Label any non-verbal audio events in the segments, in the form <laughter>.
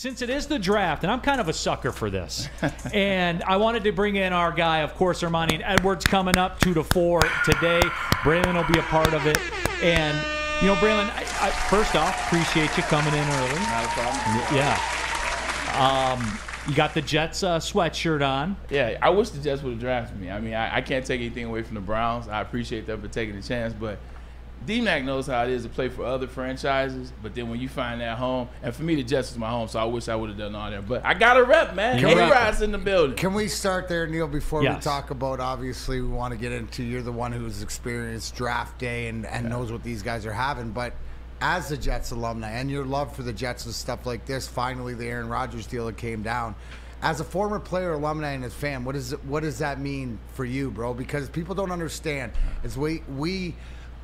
since it is the draft, and I'm kind of a sucker for this, <laughs> and I wanted to bring in our guy, of course, Ermanni and Edwards coming up two to four today. Braylon will be a part of it, and you know, Braylon, I, I, first off, appreciate you coming in early. Not a problem. Yeah. Um, you got the Jets uh, sweatshirt on. Yeah, I wish the Jets would have drafted me. I mean, I, I can't take anything away from the Browns. I appreciate them for taking the chance, but D-Mac knows how it is to play for other franchises, but then when you find that home, and for me, the Jets is my home, so I wish I would have done all that. But I got a rep, man. You're Any right. in the building. Can we start there, Neal, before we talk about obviously we want to get into you're the one who's experienced draft day and, and knows what these guys are having, but as a Jets alumni and your love for the Jets and stuff like this, finally the Aaron Rodgers deal that came down. As a former player, alumni, and a fan, what is it, what does that mean for you, bro? Because people don't understand. Is we we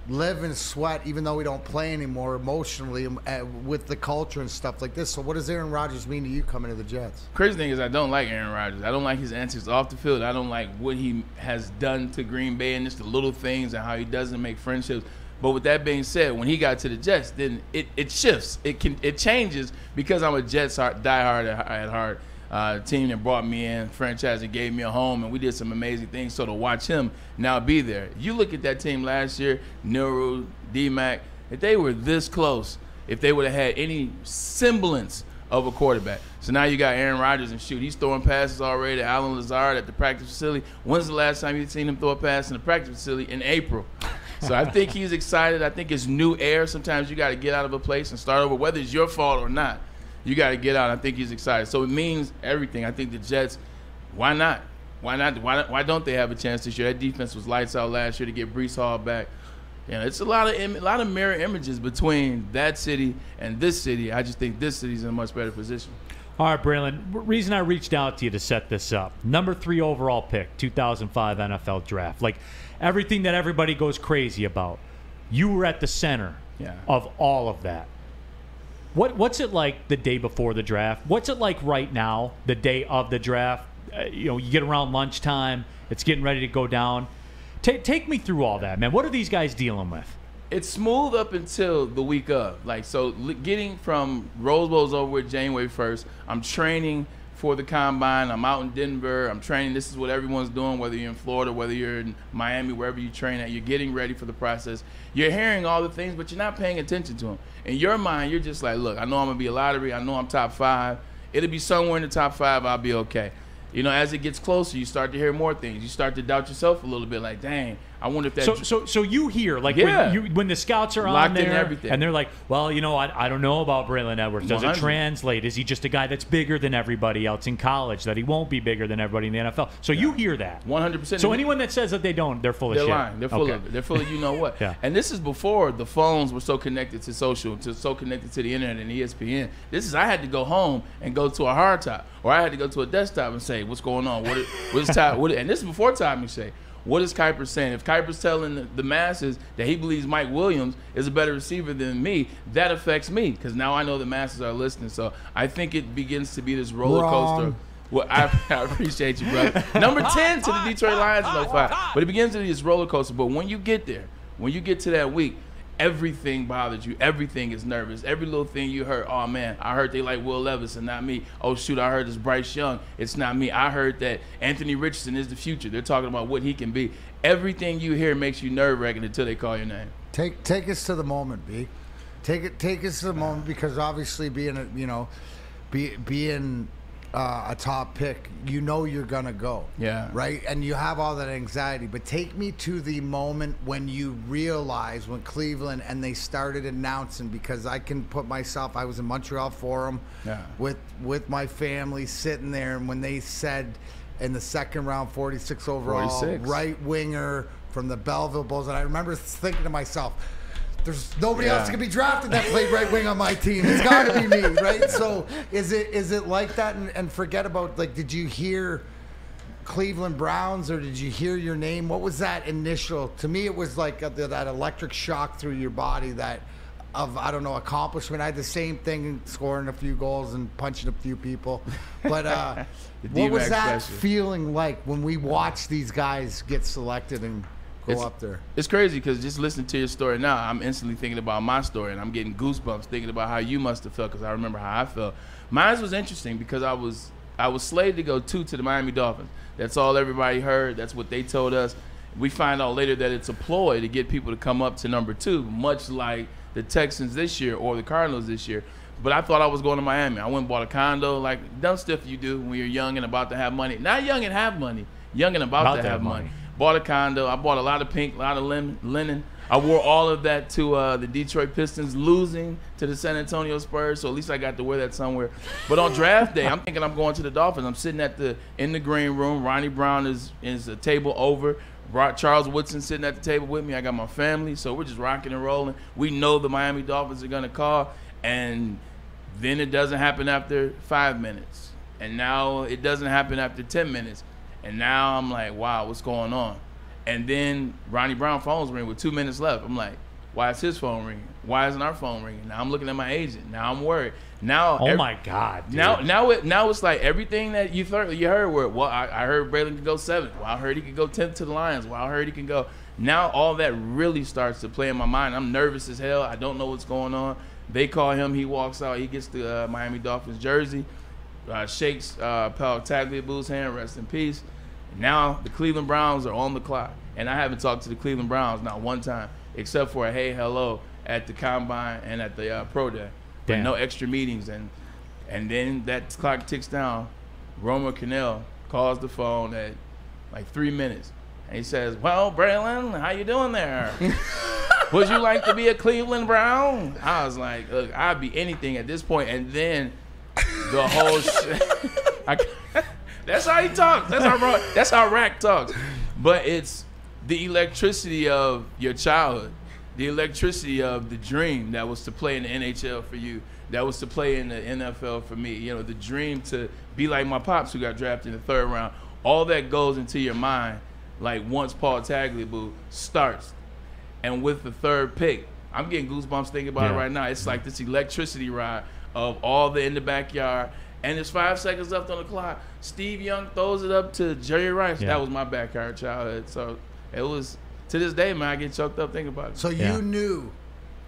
live and sweat even though we don't play anymore emotionally uh, with the culture and stuff like this. So what does Aaron Rodgers mean to you coming to the Jets? Crazy thing is, I don't like Aaron Rodgers. I don't like his antics off the field. I don't like what he has done to Green Bay and just the little things and how he doesn't make friendships. But with that being said, when he got to the Jets, then it, it shifts. It can it changes because I'm a Jets diehard at heart. Uh, team that brought me in, franchise that gave me a home, and we did some amazing things. So to watch him now be there, you look at that team last year, Nero, D-Mac, if they were this close, if they would have had any semblance of a quarterback. So now you got Aaron Rodgers and shoot, he's throwing passes already to Allen Lazard at the practice facility. When's the last time you've seen him throw a pass in the practice facility? In April. So I think he's excited. I think it's new air. Sometimes you got to get out of a place and start over, whether it's your fault or not. You got to get out. I think he's excited. So it means everything. I think the Jets, why not? Why not? Why, why don't they have a chance this year? That defense was lights out last year to get Breece Hall back. You know, it's a lot of im- a lot of mirror images between that city and this city. I just think this city's in a much better position. All right, Braylon. Reason I reached out to you to set this up. Number three overall pick, 2005 NFL draft. Like everything that everybody goes crazy about. You were at the center Yeah. of all of that. What What's it like the day before the draft? What's it like right now, the day of the draft? Uh, you know, you get around lunchtime. It's getting ready to go down. Ta take me through all that, man. What are these guys dealing with? it's smooth up until the week of. Like so, getting from Rose Bowl's over with January first. I'm training for the combine. I'm out in Denver. I'm training. This is what everyone's doing, whether you're in Florida, whether you're in Miami, wherever you train at. You're getting ready for the process. You're hearing all the things, but you're not paying attention to them. In your mind, you're just like, look, I know I'm gonna be a lottery. I know I'm top five. It'll be somewhere in the top five. I'll be okay. You know, as it gets closer, you start to hear more things. You start to doubt yourself a little bit. Like, dang, I wonder if that. So, so, so you hear like Yeah. when, you, when the scouts are on Locked in there everything. and they're like, well, you know, I, I don't know about Braylon Edwards. Does it translate? Is he just a guy that's bigger than everybody else in college? That he won't be bigger than everybody in the NFL? So you hear that. 100%. So anyone that says that they don't, they're full of They're shit. lying. They're full Okay. of it. They're full of you know what. <laughs> Yeah. And this is before the phones were so connected to social, to so connected to the internet and ESPN. This is I had to go home and go to a hard top, or I had to go to a desktop and say, "What's going on? What is, what is Ty, what, And this is before Tommy say. What is Kiper saying? If Kiper's telling the, the masses that he believes Mike Williams is a better receiver than me, that affects me because now I know the masses are listening. So I think it begins to be this roller coaster. Wrong. Well, I, <laughs> I appreciate you, brother. Number <laughs> 10 to the Detroit Lions in 05. But it begins to be this roller coaster. But when you get there, when you get to that week, everything bothers you. Everything is nervous. Every little thing you heard, oh man, I heard they like Will Levis and not me. Oh shoot, I heard it's Bryce Young. It's not me. I heard that Anthony Richardson is the future. They're talking about what he can be. Everything you hear makes you nerve wracking until they call your name. Take take us to the moment, B. Take it take us to the moment because obviously being a you know, be, being uh, a top pick, you know you're gonna go. Yeah. Right, and you have all that anxiety. But take me to the moment when you realize when Cleveland and they started announcing because I can put myself. I was in Montreal for 'em Yeah. with with my family sitting there, and when they said in the second round, 46 overall, 46. right winger from the Belleville Bulls, and I remember thinking to myself, "There's nobody Yeah. else that can be drafted that played right wing on my team. It's got to be me, <laughs> right?" So is it is it like that? And, and forget about like, did you hear? Cleveland Browns, or did you hear your name? What was that initial? To me, it was like a, that electric shock through your body that of I don't know accomplishment. I had the same thing, scoring a few goals and punching a few people. But uh, <laughs> what was that special. feeling like when we watched these guys get selected? And go it's, up there. It's crazy because just listening to your story now, I'm instantly thinking about my story, and I'm getting goosebumps thinking about how you must have felt because I remember how I felt. Mine was interesting because I was I was slated to go two to the Miami Dolphins. That's all everybody heard. That's what they told us. We find out later that it's a ploy to get people to come up to number two, much like the Texans this year or the Cardinals this year. But I thought I was going to Miami. I went and bought a condo, like dumb stuff you do when you're young and about to have money. Not young and have money, young and about, About to, have money. money. Bought a condo. I bought a lot of pink, a lot of linen. I wore all of that to uh, the Detroit Pistons losing to the San Antonio Spurs, so at least I got to wear that somewhere. But on draft day, I'm thinking I'm going to the Dolphins. I'm sitting at the in the green room. Ronnie Brown is is a table over. Charles Woodson sitting at the table with me. I got my family, so we're just rocking and rolling. We know the Miami Dolphins are gonna call, and then it doesn't happen after five minutes, and now it doesn't happen after ten minutes, and now I'm like, wow, what's going on? And then Ronnie Brown phone's ring with two minutes left. I'm like, why is his phone ringing? Why isn't our phone ringing? Now I'm looking at my agent. Now I'm worried. Now, Oh ev- my God. Dude. now, now, it, now it's like everything that you thought you heard. Where well, I, I heard Braylon could go seventh. Well, I heard he could go tenth to the Lions. Well, I heard he can go. Now all that really starts to play in my mind. I'm nervous as hell. I don't know what's going on. They call him. He walks out. He gets the uh, Miami Dolphins jersey. Uh, shakes uh, Paul Tagliabue's hand. Rest in peace. Now the Cleveland Browns are on the clock, and I haven't talked to the Cleveland Browns not one time, except for a hey hello at the combine and at the uh, pro day. But no extra meetings, and and then that clock ticks down. Romeo Crennel calls the phone at like three minutes, and he says, "Well, Braylon, how you doing there? <laughs> Would you like to be a Cleveland Brown?" I was like, "Look, I'd be anything at this point." And then the whole shit. <laughs> I, that's how he talks. That's how that's how Rack talks. But it's the electricity of your childhood, the electricity of the dream that was to play in the NHL for you, that was to play in the NFL for me. You know, the dream to be like my pops who got drafted in the third round. All that goes into your mind, like once Paul Tagliabue starts, and with the third pick, I'm getting goosebumps thinking about it right now. It's like this electricity ride of all the in the backyard. And there's five seconds left on the clock. Steve Young throws it up to Jerry Rice. Yeah. That was my backyard childhood. So it was to this day, man. I get choked up thinking about it. So Yeah. you knew,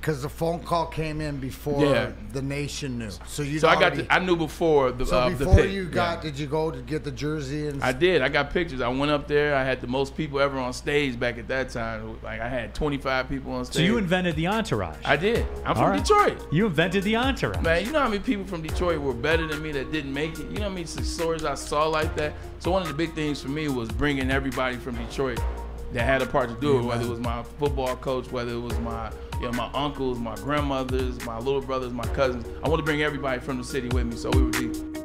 because the phone call came in before Yeah. the nation knew. So you. so I got. To, I knew before the So uh, before pick. you Yeah. got, did you go to get the jersey and? I did. I got pictures. I went up there. I had the most people ever on stage back at that time. Like I had 25 people on stage. So you invented the entourage. I did. I'm All from right. Detroit. You invented the entourage. Man, you know how many people from Detroit were better than me that didn't make it? You know how many stories I saw like that? So one of the big things for me was bringing everybody from Detroit that had a part to do it, whether it was my football coach, whether it was my you know, my uncles, my grandmothers, my little brothers, my cousins. I want to bring everybody from the city with me, so we would deep.